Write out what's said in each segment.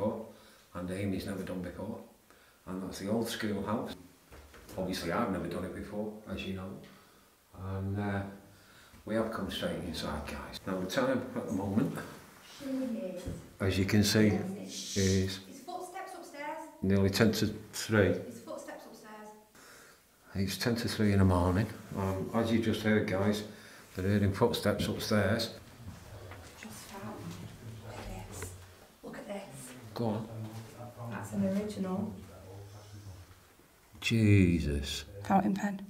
before and Amy's never done before and that's the old schoolhouse. Obviously I've never done it before, as you know. And uh, we have come straight inside guys. Now the time at the moment, as you can see, is His footsteps upstairs. nearly 10 to 3. His footsteps upstairs. It's 10 to 3 in the morning. Um, as you just heard, guys, they're hearing footsteps upstairs. Just found. Look at this. Look at this. Go on. That's an original. Jesus. Fountain pen.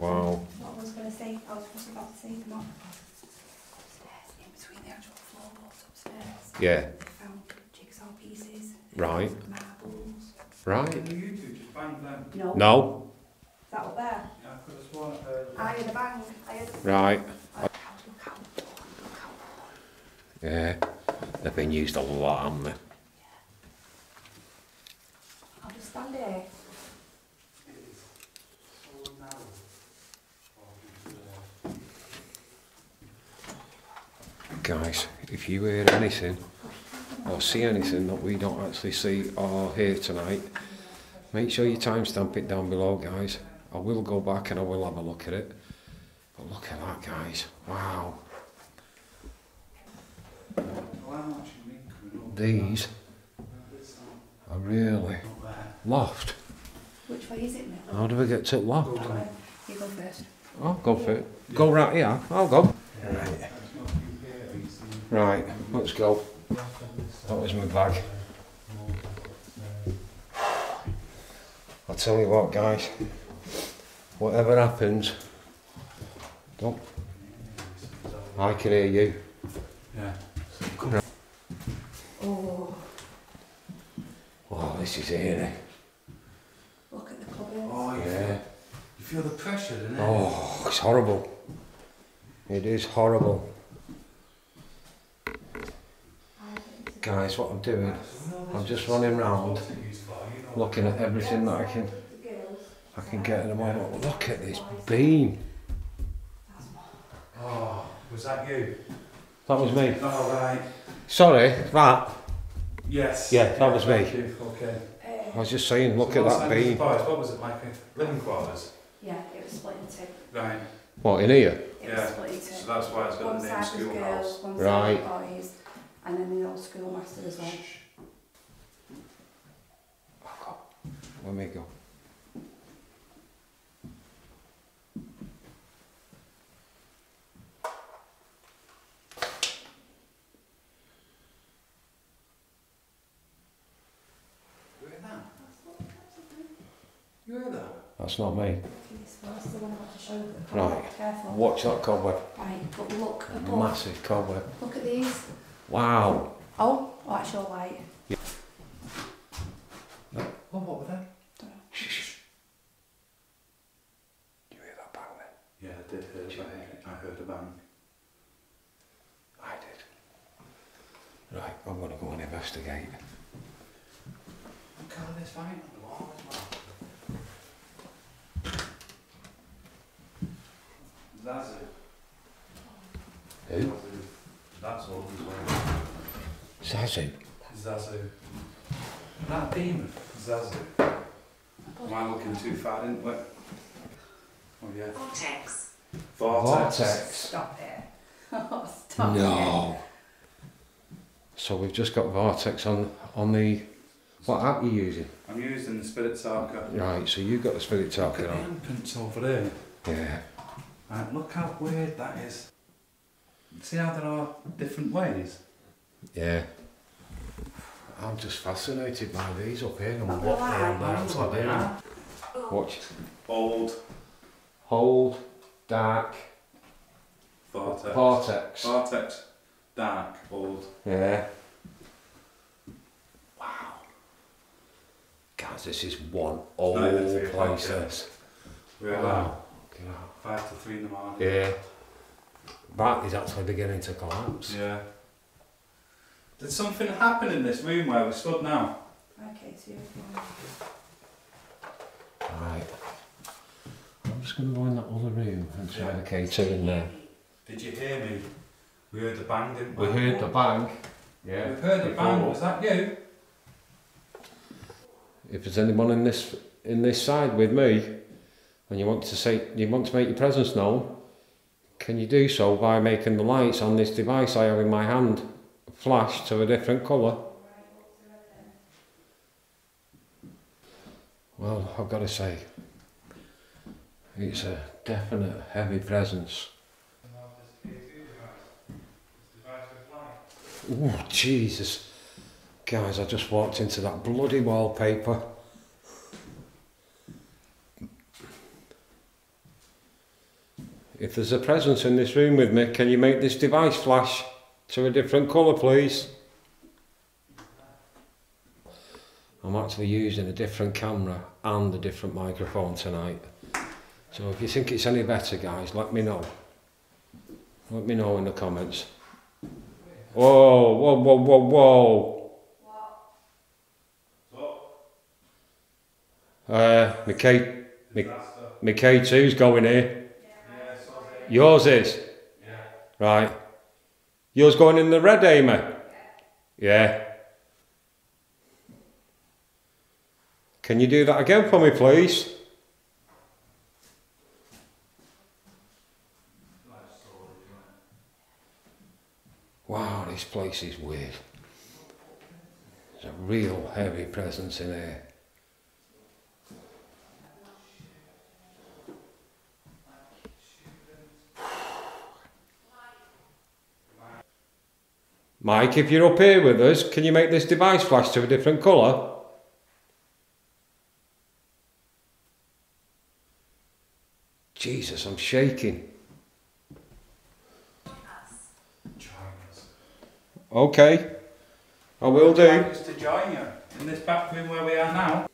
Wow. What I was going to say, I was just about to say them up. Upstairs, in between the actual floorboards upstairs. Yeah. I found jigsaw pieces. Right. Marbles. Right. you two just bang them? No. No. Is that up there? Yeah, I could have sworn I heard I heard a bang. I heard a Right. Look out, look out, look out. Yeah. They've been used a lot, haven't they? I'll just stand here. Guys, if you hear anything or see anything that we don't actually see or hear tonight, make sure you timestamp it down below, guys. I will go back and I will have a look at it. But look at that, guys. Wow. Well, I'm watching me coming up. These are really loft. Which way is it now? How do we get to loft? Go away. You go first. I'll go for it. Go right here. I'll go. Right. Right, let's go. That was my bag. I'll tell you what, guys. Whatever happens, don't. I can hear you. Yeah. Oh, Oh, this is eerie. look at the cupboards. Oh, yeah. Yeah. You feel the pressure, don't you? Oh, it's horrible. It is horrible. Guys, what I'm doing, I'm just running round, looking at everything that I can, I can get in the moment. Look at this beam. Oh, was that you? That was me. Oh, right. Sorry, that. Yes. Yeah, that was me. you. Okay. Uh, I was just saying, look So at that size was the beam. What was it, like living quarters? Yeah, it was split in two. Right. What, in here? It Yeah, was split in two. So that's why it's got one the name side was schoolhouse. girls, one Right. side boys, and then the old schoolmaster as well. Let me go. You heard that? That's not me. This the one I got to show them. Right. Careful. Watch that cobweb. Right, but look above. Massive cobweb. Look at these. Wow. Oh, oh, that's your light. Oh, what were they? Shh. You hear that bang then? Yeah, I did hear a bang. I heard a bang. I did. Right, I'm gonna go and investigate. Look at this fight on the wall as well. Zazu. Who? That's old as well. Zazu. Zazu. That demon. Zazu. Am I looking too far into it? Oh yeah. Vortex. Vortex. Vortex. Stop it. Oh, stop it. No. So we've just got Vortex on on the. What app are you using? I'm using the Spirit Talker. Right, so you've got the Spirit Look Talker at the on. entrance over there. Yeah. Right, look how weird that is. See how there are different ways? Yeah. I'm just fascinated by these up here and But what why? they're they're. Watch. Old Hold. Dark. Vortex. Vortex. Vortex. Dark. Old. Yeah. Wow. Guys, this is one old Not even three place. yet. This. We're Wow. About Look at five to three in the morning. Yeah. That is actually beginning to collapse. Yeah. Did something happen in this room where we stood now? I Okay, so you're Right. I'm just going to go in that other room and try the K2 in there. Did you hear me? We heard the bang, didn't We heard the bang. Yeah. We heard the bang. before. Was that you? If there's anyone in this in this side with me, and you want to say you want to make your presence known, can you do so by making the lights on this device I have in my hand flash to a different colour? Well, I've got to say, it's a definite heavy presence. Oh, Jesus. Guys, I just walked into that bloody wallpaper. If there's a presence in this room with me, can you make this device flash to a different colour, please? I'm actually using a different camera and a different microphone tonight. So if you think it's any better, guys, let me know. Let me know in the comments. Whoa, whoa, whoa, whoa, whoa. Uh, my K, my, my K2's going here. Yours is? Right. Yours going in the red, Amy? Yeah. Can you do that again for me, please? Wow, this place is weird. There's a real heavy presence in here. Mike, if you're up here with us, can you make this device flash to a different colour? Jesus, I'm shaking. Okay, I will Would you like do. us to join you in this back room where we are now?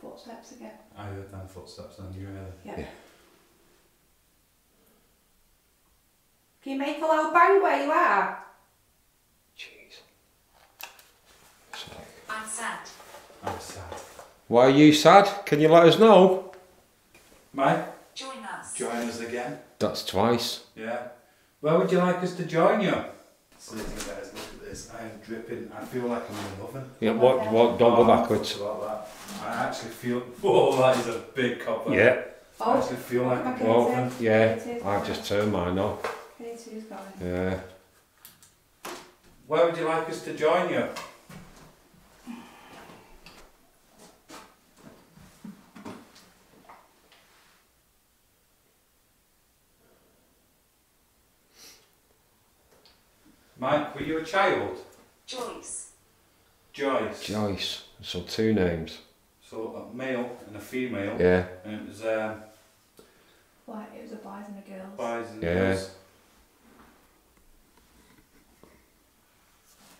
footsteps again. I heard them footsteps on you earlier. Yeah. Yeah. Can you make a loud bang where you are? Jeez. Sorry. I'm sad. I'm sad. Why are you sad? Can you let us know? Mike, Join us. join us again. That's twice. Yeah. Where would you like us to join you? So guys, look at this. I am dripping. I feel like I'm in an oven. Yeah, what, what, don't go Oh, backwards. About that. I actually feel. oh, that is a big copper. Yeah, I actually feel like oh, I'm in an Oh, oven. yeah, I just turned mine off. K2's going. Yeah. Where would you like us to join you? Mike, were you a child? Joyce. Joyce. Joyce. So two names. So a male and a female. Yeah. And it was um, Like, it was a boys and a girls. boys and Yeah. girls.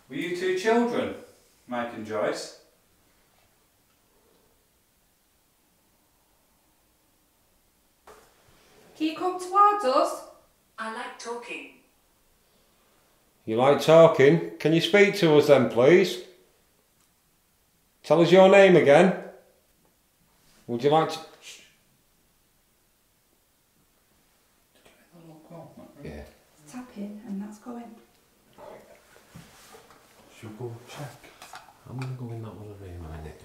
Were you two children, Mike and Joyce? Can you come towards us? I like talking. You like talking? Can you speak to us then, please? Tell us your name again. Would you like to? Yeah. Tapping, and that's going. Should go check. I'm gonna go in that other room a minute.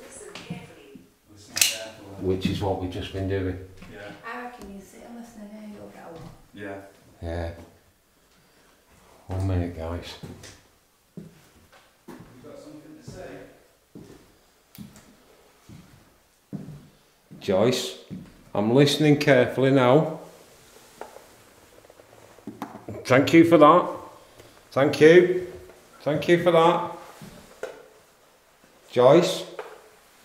Listen carefully. Listen carefully. Which is what we've just been doing. Yeah. I reckon you sit and listen and you'll get one. Yeah. Yeah. One minute, guys. You got something to say? Joyce, I'm listening carefully now. Thank you for that. Thank you. Thank you for that. Joyce,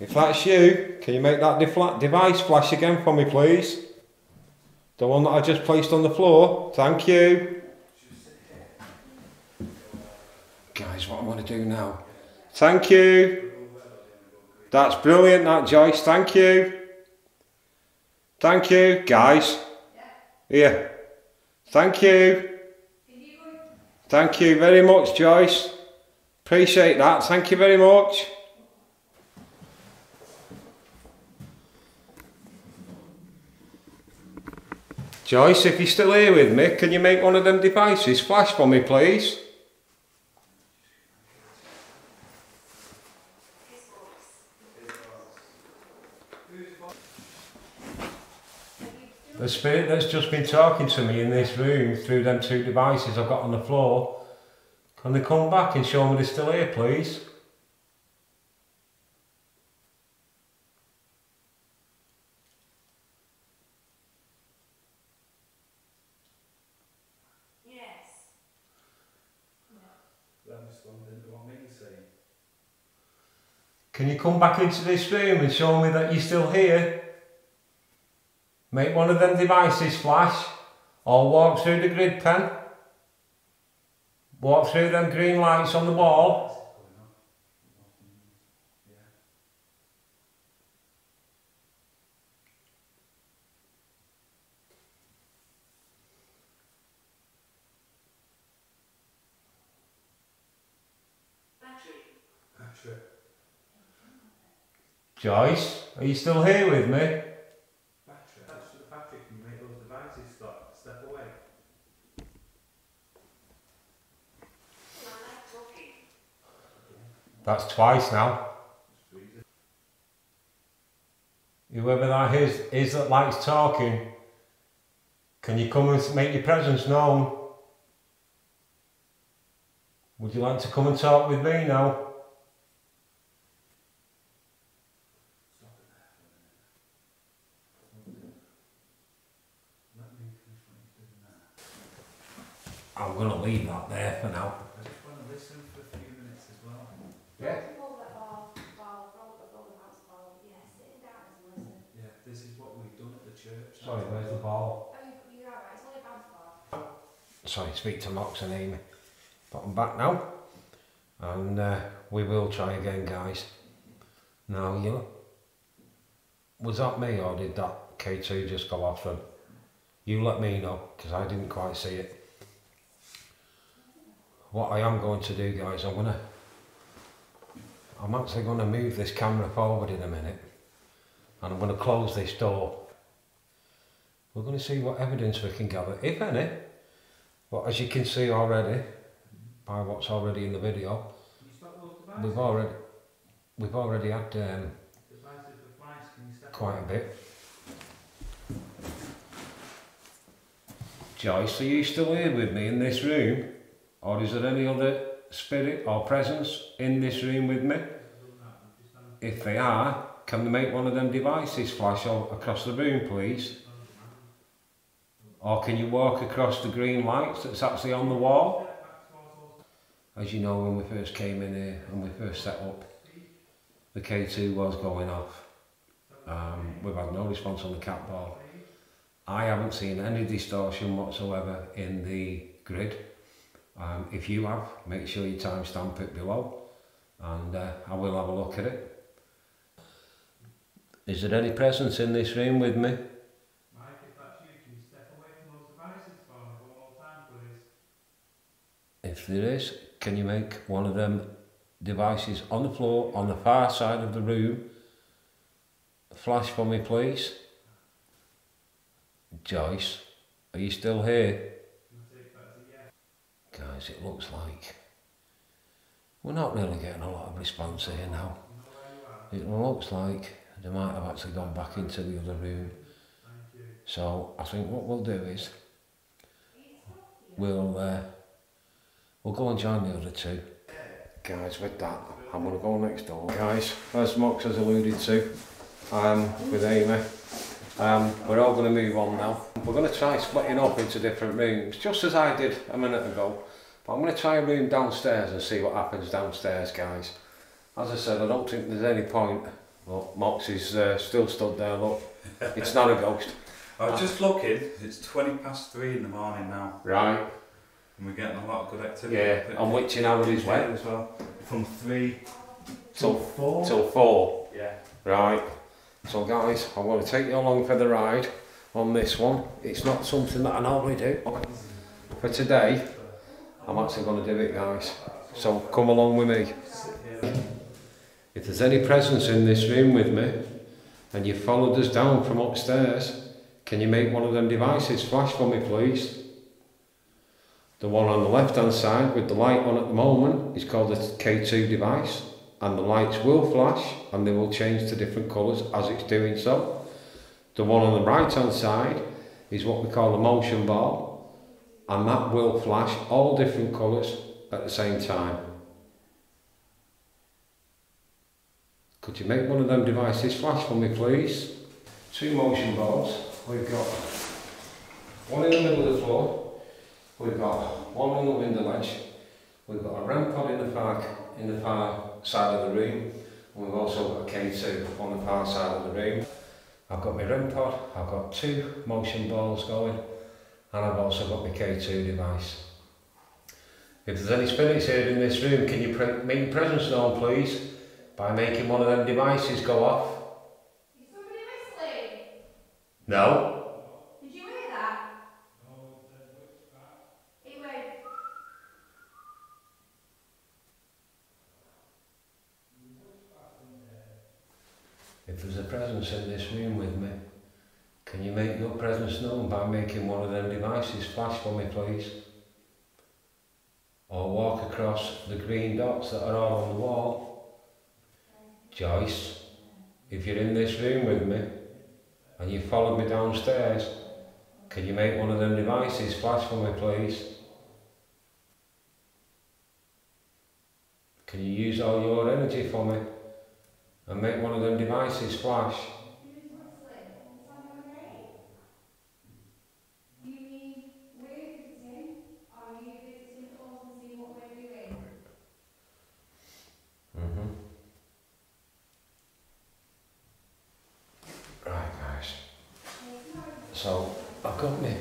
if that's you, can you make that device flash again for me, please? The one that I just placed on the floor. Thank you. Guys, what I want to do now. Thank you. That's brilliant, that Joyce. Thank you. Thank you, guys. Here. Thank you. Thank you very much, Joyce. Appreciate that. Thank you very much. Joyce, if you're still here with me, can you make one of them devices flash for me, please? The spirit that's just been talking to me in this room through them two devices I've got on the floor, can they come back and show me they're still here, please? Yes. Then responding to what Ming's saying. Can you come back into this room and show me that you're still here? Make one of them devices flash or walk through the grid pen. Walk through them green lights on the wall. Battery. Actually, Joyce, are you still here with me? That's twice now. Whoever that is, is that likes talking, can you come and make your presence known? Would you like to come and talk with me now? Let me finish what he's doing now. I'm going to leave that there for now. I just want to listen for a few minutes as well. Yeah. Yeah, this is what we've done at the church. Sorry, where's the ball? Sorry, speak to Mox and Amy. But I'm back now. And uh, we will try again, guys. Now, you Was that me or did that K2 just go off and you let me know because I didn't quite see it. What I am going to do, guys, I'm gonna. I'm actually going to move this camera forward in a minute and I'm going to close this door. We're going to see what evidence we can gather, if any. But as you can see already, by what's already in the video, you stop those devices? we've already we've already had um, Devices for flies, can you step quite a bit. Joyce, are you still here with me in this room? Or is there any other spirit or presence in this room with me? If they are, can they make one of them devices flash across the room, please? Or can you walk across the green lights that's actually on the wall? As you know, when we first came in here and we first set up, the K2 was going off. Um, we've had no response on the cat ball. I haven't seen any distortion whatsoever in the grid. Um, if you have, make sure you timestamp it below and uh, I will have a look at it. Is there any presence in this room with me? Mike, if that's you, can you step away from those devices for me one more time, please? If there is, can you make one of them devices on the floor on the far side of the room flash for me please? Joyce, are you still here? Can I take that as a yes? Guys, it looks like we're not really getting a lot of response here now. It looks like they might have actually gone back into the other room. So I think what we'll do is we'll uh, we'll go and join the other two. Guys, with that, I'm gonna go next door. Guys, as Mox has alluded to, um, with Amy, um, we're all gonna move on now. We're gonna try splitting up into different rooms, just as I did a minute ago. But I'm gonna try a room downstairs and see what happens downstairs, guys. As I said, I don't think there's any point. Look, Mox is uh, still stood there. Look, it's not a ghost. I was just looking, it's 20 past 3 in the morning now, Right. and we're getting a lot of good activity. Yeah, and witching hour is Yeah, when? as well. From 3 Till, till 4. till four. Yeah. Right. So guys, I'm going to take you along for the ride on this one. It's not something that I normally do. For today, I'm actually going to do it guys. So come along with me. If there's any presence in this room with me, and you followed us down from upstairs, can you make one of them devices flash for me, please? The one on the left hand side with the light on at the moment is called the K2 device, and the lights will flash and they will change to different colours as it's doing so. The one on the right hand side is what we call the motion ball, and that will flash all different colours at the same time. Could you make one of them devices flash for me, please? Two motion balls. We've got one in the middle of the floor. We've got one on the window ledge. We've got a REM pod in the far in the far side of the room. And we've also got a K2 on the far side of the room. I've got my REM pod. I've got two motion balls going, and I've also got my K2 device. If there's any spirits here in this room, can you pre- make your presence known, please, by making one of them devices go off? Is somebody whistling? No. Did you hear that? No, It went. If there's a presence in this room with me, can you make your presence known by making one of them devices flash for me, please? Or walk across the green dots that are all on the wall. Joyce, if you're in this room with me and you followed me downstairs, can you make one of them devices flash for me, please? Can you use all your energy for me and make one of them devices flash? Who's whistling? Is that your name? You mean we're visiting? Are you visiting us and see what we're doing? Mm-hmm. Right, guys. So I've got my,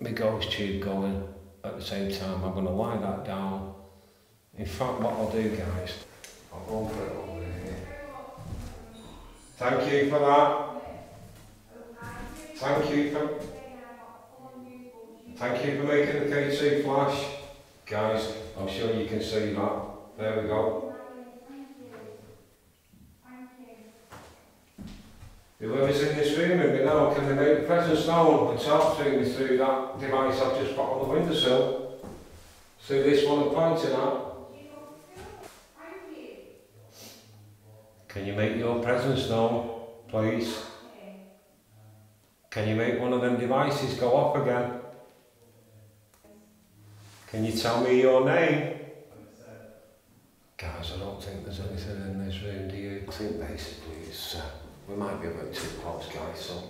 my ghost tube going at the same time. I'm going to lie that down. In fact, what I'll do, guys, I'll go for it over here. Thank you for that. Thank you for. Thank you for making the K2 flash. Guys, I'm sure you can see that. There we go. Whoever's in this room with me now, can they make the presence known and talk to me through that device I've just put on the windowsill? Through this one I'm pointing at. Can you make your presence known, please? Can you make one of them devices go off again? Can you tell me your name? Guys, I don't think there's anything in this room, do you? I think basically it's, uh, we might be a bit too close, guys, so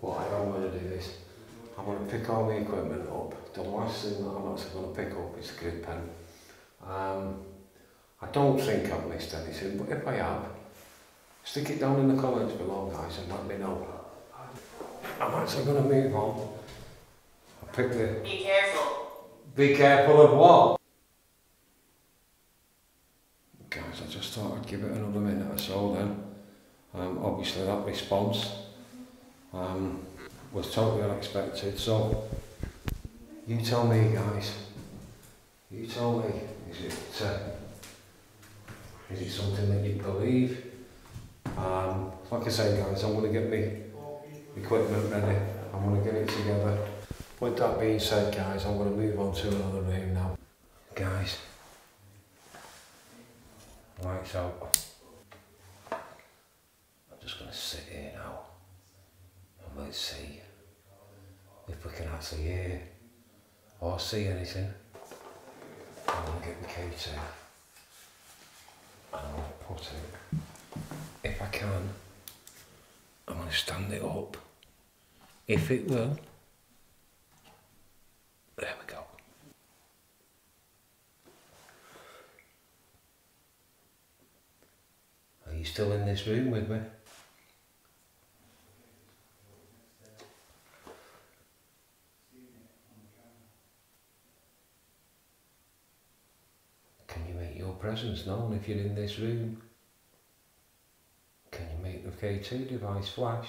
what I am going to do is I'm going to pick all the equipment up. The last thing that I'm actually going to pick up is the grid pen. Um, I don't think I've missed anything, but if I have, stick it down in the comments below, guys, and let me know. I'm actually going to move on. I picked the... Be careful. Be careful of what? Guys, I just thought I'd give it another minute or so then. Um, obviously that response um, was totally unexpected, so you tell me guys, you tell me, is it, uh, is it something that you believe? Um, like I say guys, I'm going to get me equipment ready, I'm going to get it together. With that being said guys, I'm going to move on to another room now. Guys, lights out. I'm just going to sit here now and let's see we can actually hear or see anything. I'm going to get the K2 and I'm going to put it, if I can, I'm going to stand it up. If it will, there we go. Are you still in this room with me? presence now and if you're in this room, can you make the K2 device flash?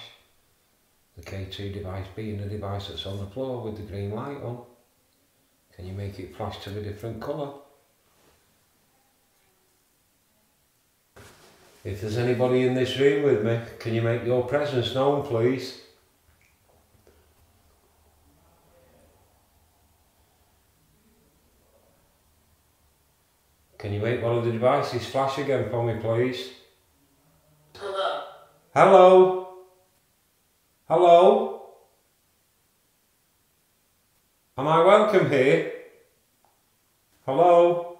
The K2 device being the device that's on the floor with the green light on. Can you make it flash to a different colour? If there's anybody in this room with me, can you make your presence known please? Can you make one of the devices flash again for me, please? Hello. Hello? Hello? Am I welcome here? Hello?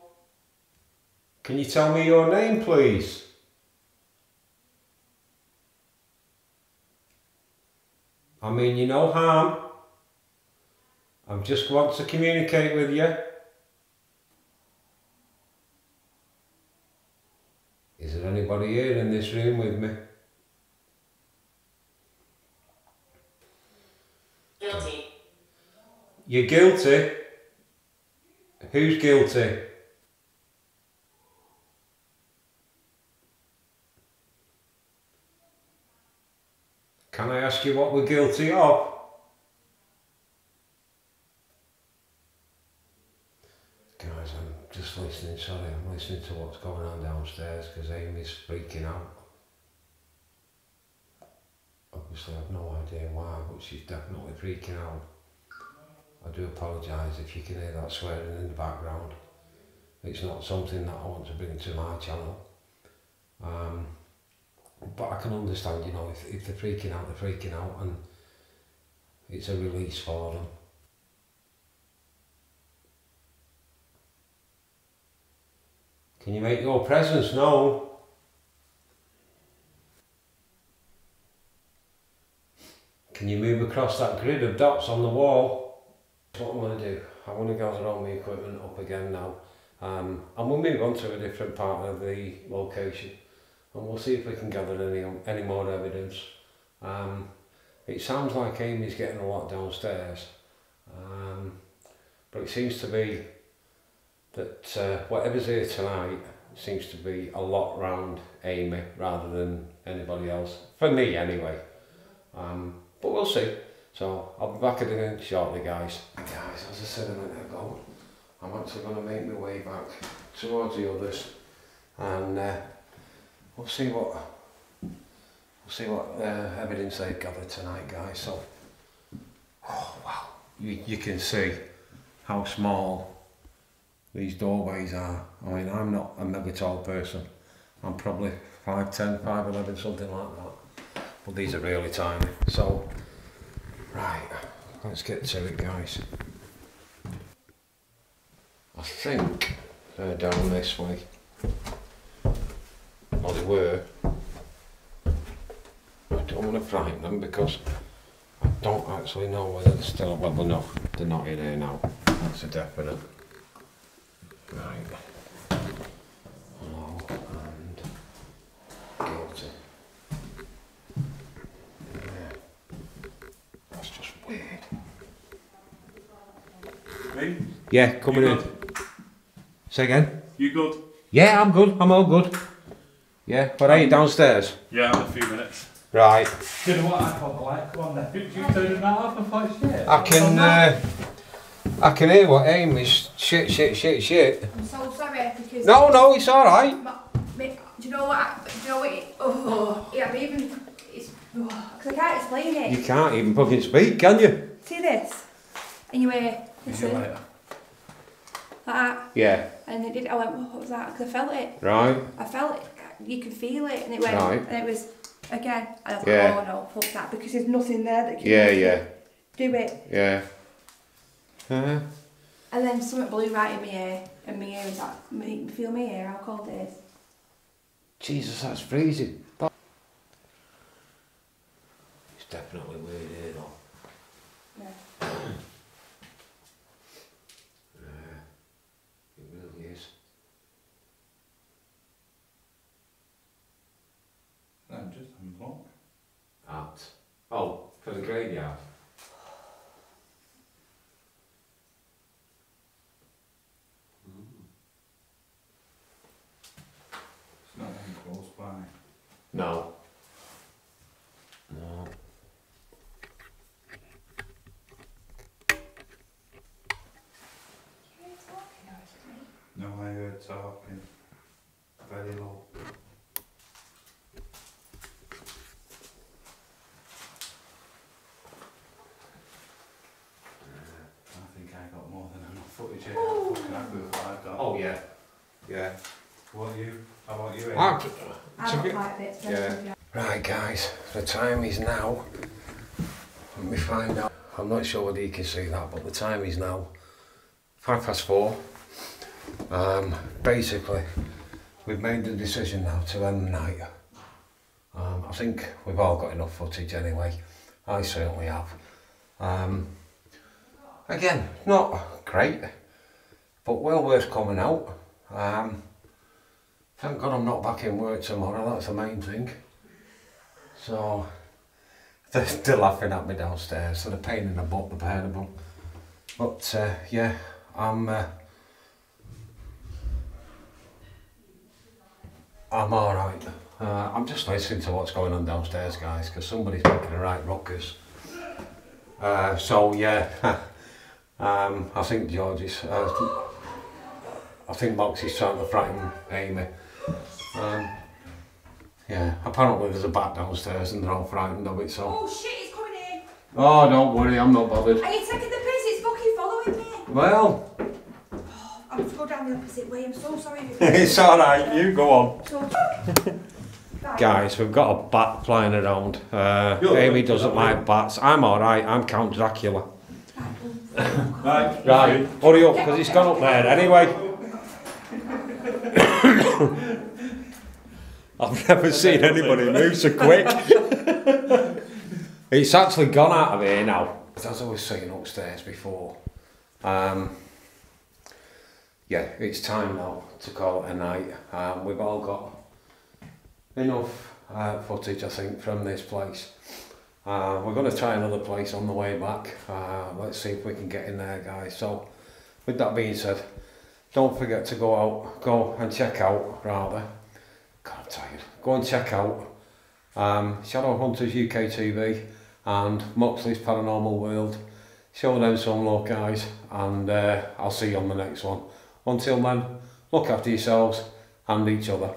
Can you tell me your name, please? I mean you no harm. I just want to communicate with you. Is there anybody here in this room with me? Guilty. You're guilty. Who's guilty? Can I ask you what we're guilty of? Guys, I'm just listening, sorry, I'm listening to what's going on downstairs because Amy's freaking out. Obviously, I've no idea why, but she's definitely freaking out. I do apologise if you can hear that swearing in the background. It's not something that I want to bring to my channel. Um, but I can understand, you know, if, if they're freaking out, they're freaking out and it's a release for them. Can you make your presence known? Can you move across that grid of dots on the wall? What I'm going to do. I want to gather all my equipment up again now. Um, and we'll move on to a different part of the location. And we'll see if we can gather any, any more evidence. Um, it sounds like Amy's getting a lot downstairs. Um, but it seems to be that uh, whatever's here tonight seems to be a lot round Amy rather than anybody else. For me, anyway. Um, but we'll see. So I'll be back again shortly, guys. Guys, as I said a minute ago, I'm actually going to make my way back towards the others, and uh, we'll see what we'll see what uh, evidence they've gathered tonight, guys. So, oh wow, you you can see how small these doorways are. I mean, I'm not a mega tall person. I'm probably 5'10", 5'11", something like that. But these are really tiny. So, right, let's get to it, guys. I think they're down this way. Well, they were. I don't want to frighten them because I don't actually know whether they're still. Well, they're not. They're not in here now. That's a definite. Right. Hello and guilty. Yeah. That's just weird. Me? Yeah, coming You in. good? Say again. You good? Yeah, I'm good. I'm all good. Yeah, but are you downstairs? Yeah, in a few minutes. Right. Do you know what I call the light? Come on then. Did you turn that off? I thought shit. I can. Uh, I can hear what Amy's shit, shit, shit, shit. I'm so sorry because. No, no, it's all right. Ma- me- do you know what? I- Do you know what? It, oh, yeah, I'm even. It's. Oh, because I can't explain it. You can't even fucking speak, can you? See this? Anyway, See you listen, like that. Yeah. And it did. I went, what was that? Because I felt it. Right. I felt it. You could feel it, and it went. Right. And it was again. I was Yeah. like, oh no, fuck that, because there's nothing there that can Yeah, make yeah, it do it. yeah. Uh, And then something blew right in my ear, and my ear was like, me, feel my ear, how cold it is. Jesus, that's freezing. But it's definitely weird here, though. Yeah. Yeah, it really is. I'm just having a look. Out. Oh, for the graveyard. It's not very close by. No. No. No, I heard talking. Very low. I've got quite a bit to Yeah. Right guys, the time is now. Let me find out. I'm not sure whether you can see that, but the time is now five past four. Um, basically, we've made the decision now to end the night. Um, I think we've all got enough footage anyway. I certainly have. Um, again, not great, but well worth coming out. Um, thank God I'm not back in work tomorrow, that's the main thing. So, they're still laughing at me downstairs, so they're pain in the butt, the pair of them. But uh, yeah, I'm. Uh, I'm alright. Uh, I'm just listening to what's going on downstairs, guys, because somebody's making a right ruckus. Uh, so yeah, um, I think George is. Uh, I think Moxie's trying to frighten Amy. Um, yeah, apparently there's a bat downstairs and they're all frightened of it, so. Oh shit, it's coming in. Oh, don't worry, I'm not bothered. Are you taking the piss? It's fucking following me. Well, I have to go down the opposite way. I'm so sorry. it's alright, you go on. So, Guys, we've got a bat flying around. Uh, Amy doesn't like bats. I'm alright, I'm Count Dracula. Right. Right, hurry up, because it's gone up there anyway. I've never seen anybody move so quick. it's actually gone out of here now. As I was saying upstairs before, um, yeah, it's time now to call it a night. Um, we've all got enough uh, footage, I think, from this place. Uh, we're going to try another place on the way back. Uh, let's see if we can get in there, guys. So, with that being said, don't forget to go out, go and check out, rather. Go and check out um, Shadow Hunters UK TV and Moxley's Paranormal World. Show them some love, guys, and uh, I'll see you on the next one. Until then, look after yourselves and each other.